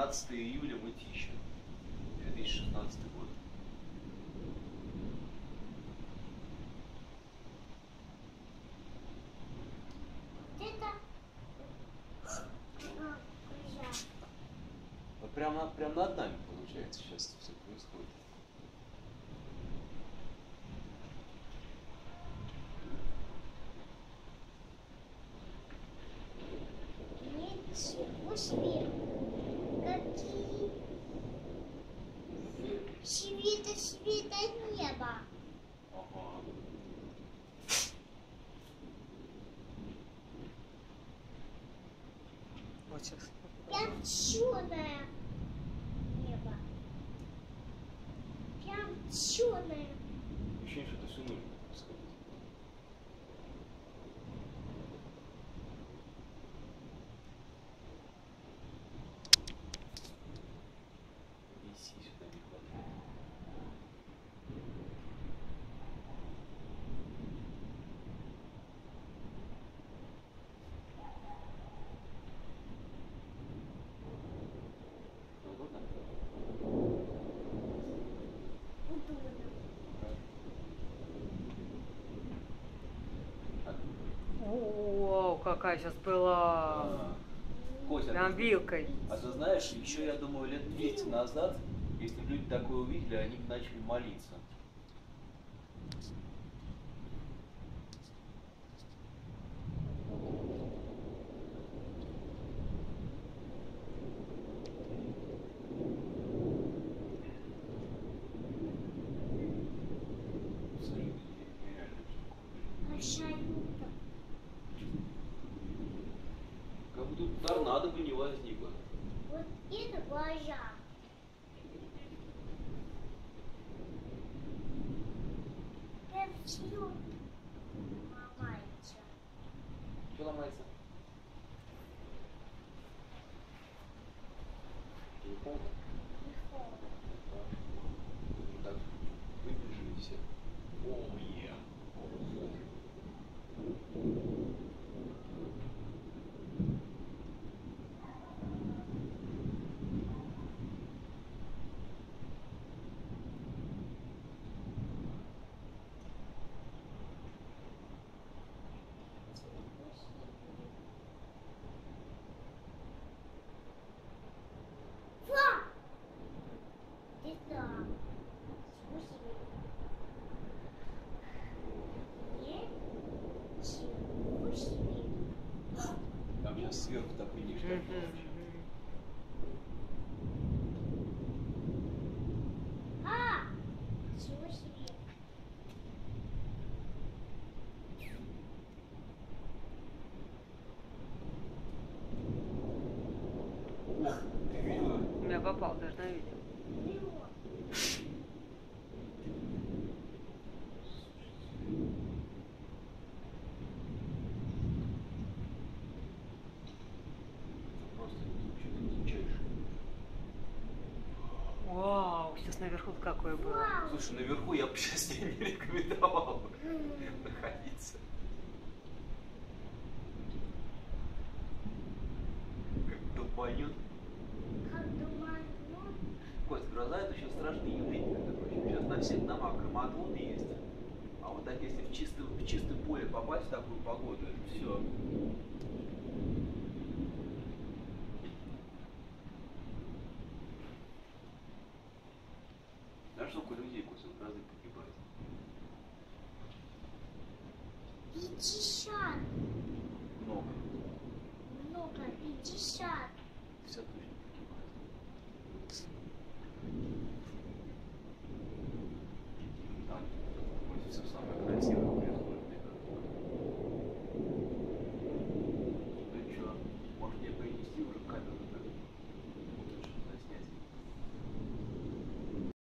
15 июля Мытища, 2016 год. Вот прям, над- прям над нами, получается, сейчас все происходит. Ничего себе. Сейчас. Прям черное небо. Прям черное. Ощущение, что это всю какая сейчас была. А, Прям вилкой. А ты знаешь, еще, я думаю, лет 200 назад, если бы люди такое увидели, они бы начали молиться. Тут торнадо бы не возникло. Вот это глаза. Прям все ломается. Что ломается? Телефон? Легко. Так, выбежали все. О, е. Фа! Это спасибо. Ничего себе. Там сейчас сверху ты видела? У меня попал, даже на Вау, сейчас наверху какое было. Слушай, наверху я бы сейчас не рекомендовал находиться. На всех домах громоотвод есть. А вот так если в чистое, в чистое поле попасть в такую погоду, это все. Знаешь, сколько людей после грозы погибает? пятьдесят. Много. Много, пятьдесят. 50